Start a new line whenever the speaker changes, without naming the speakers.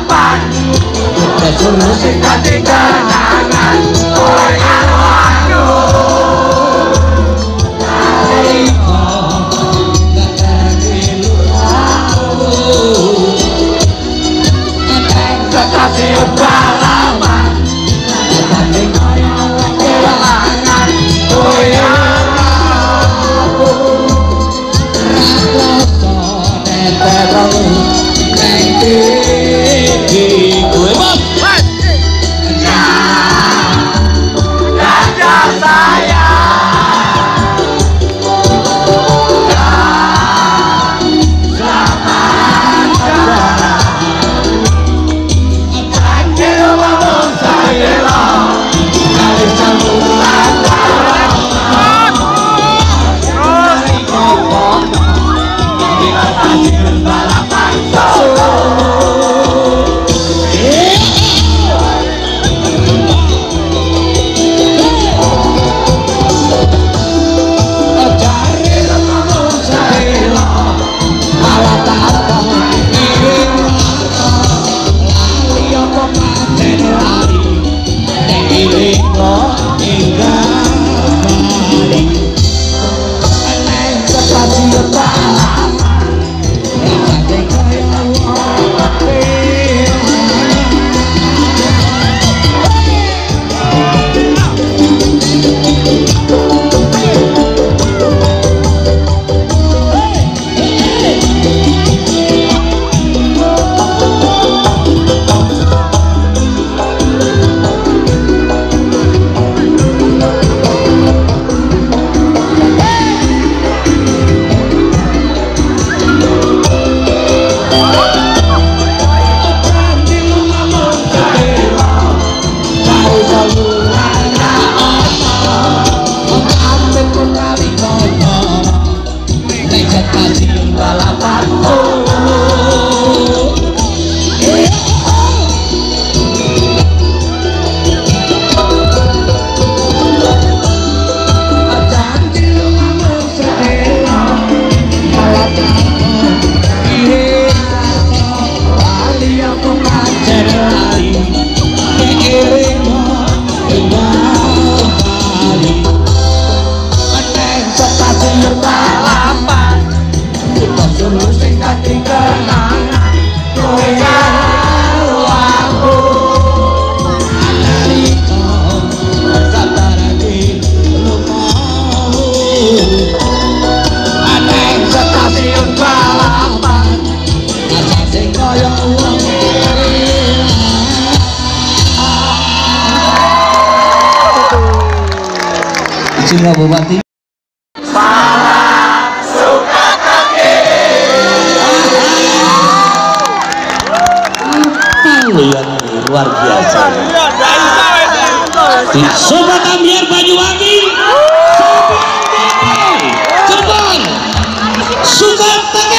kapan Kita suruh singkat-singkat tangan Oh Pak Bupati. Ini luar biasa. Di Sobat Ambiar Banyuwangi. Cirebon. Sungai Tengah